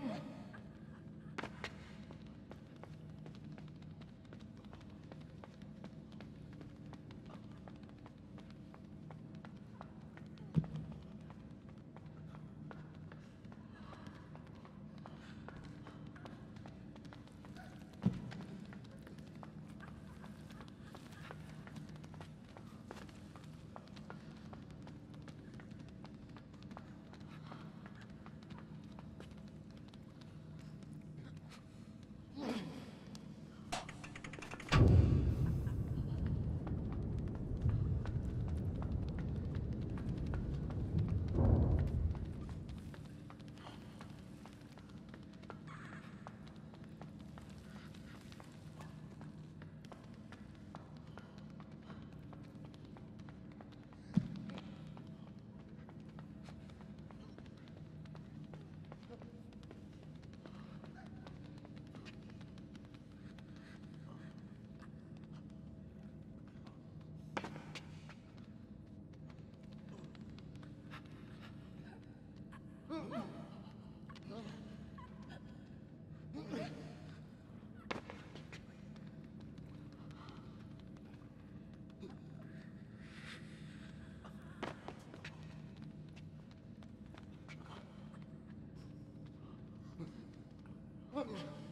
Come on. 하나님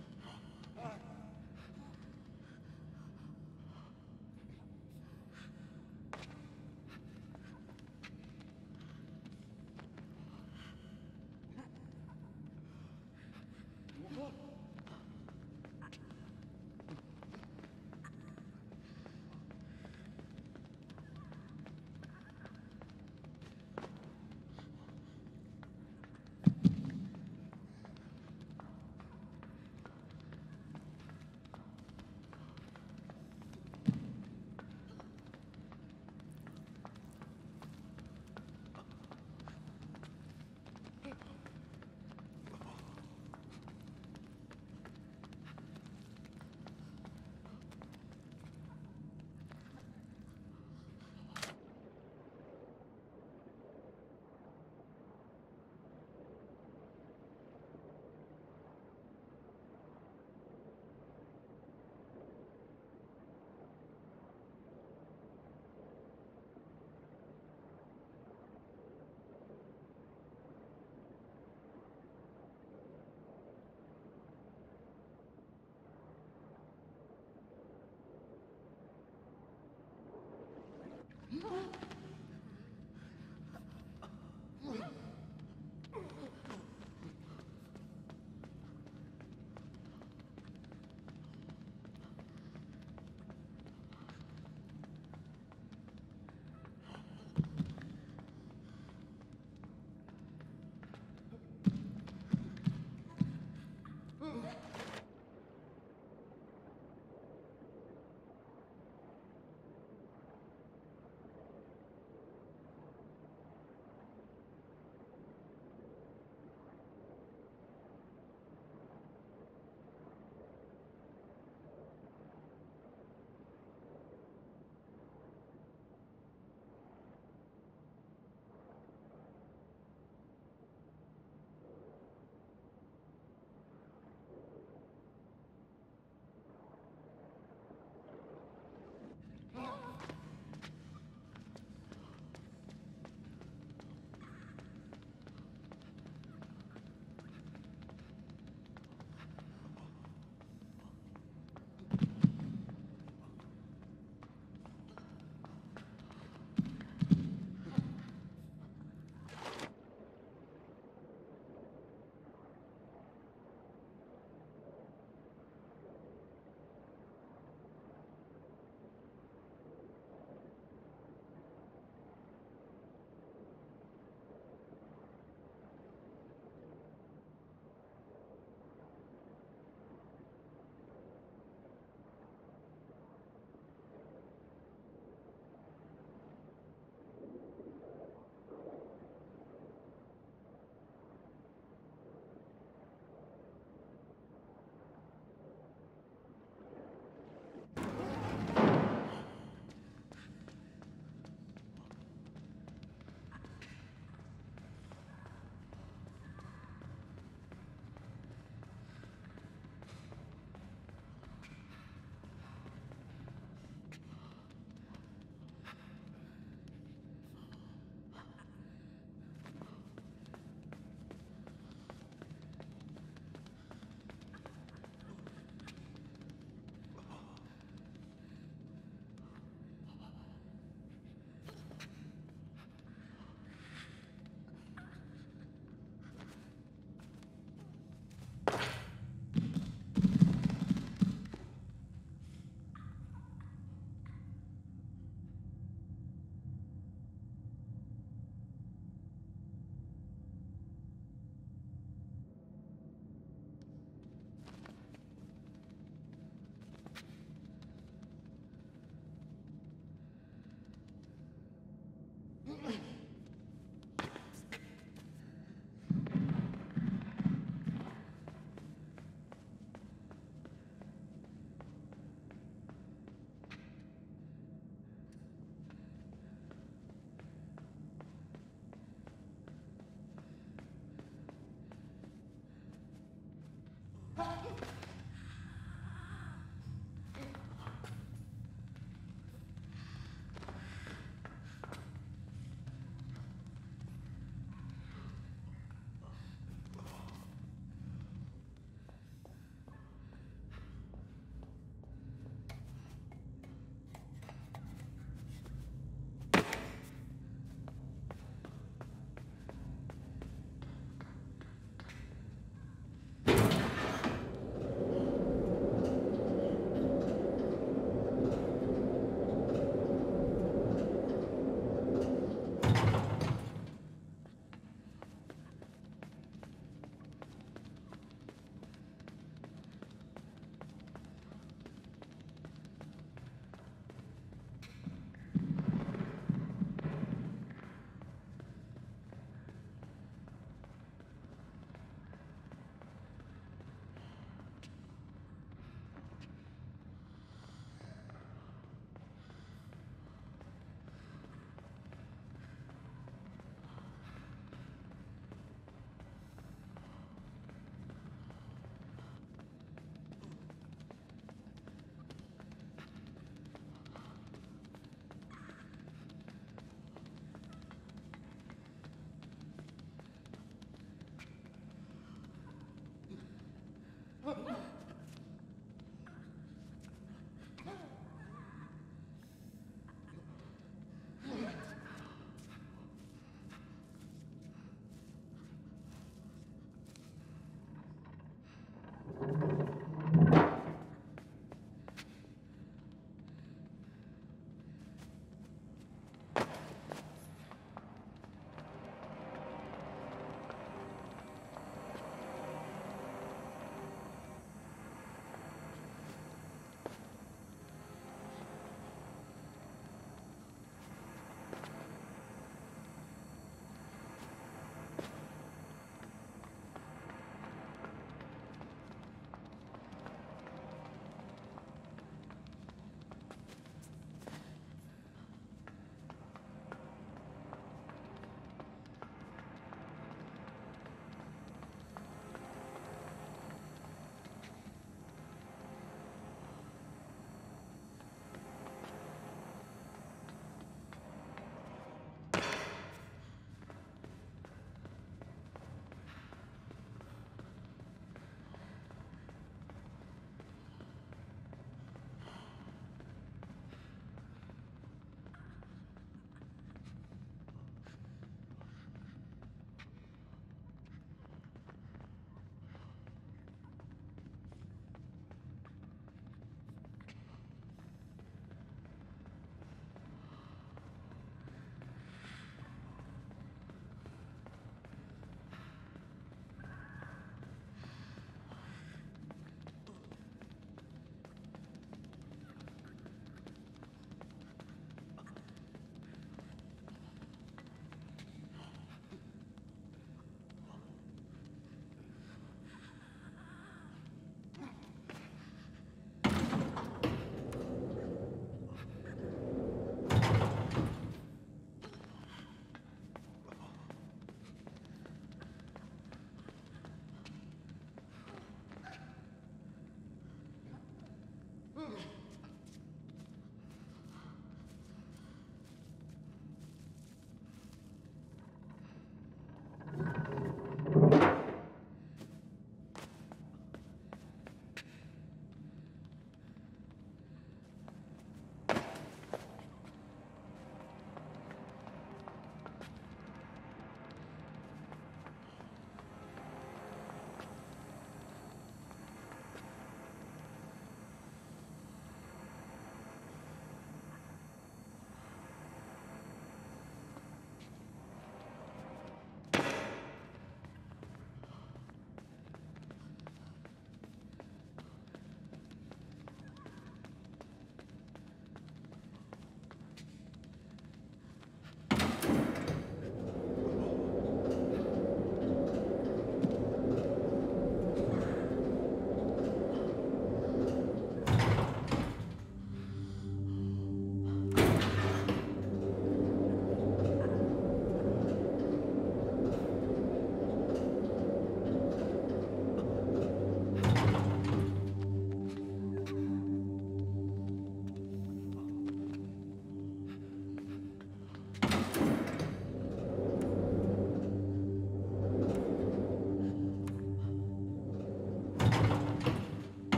Oh,